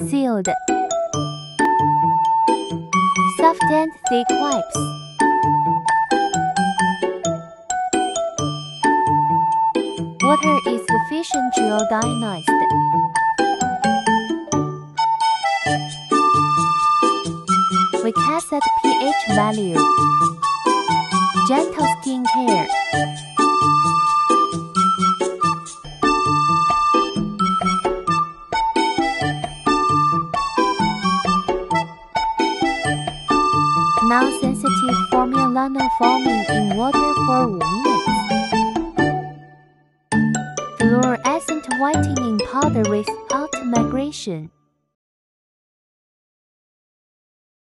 Sealed. Soft and thick wipes. Water is sufficient iodinized. We cast at pH value. Gentle skin care. Non-sensitive formula forming in water for 5 minutes. Fluorescent whitening powder with migration.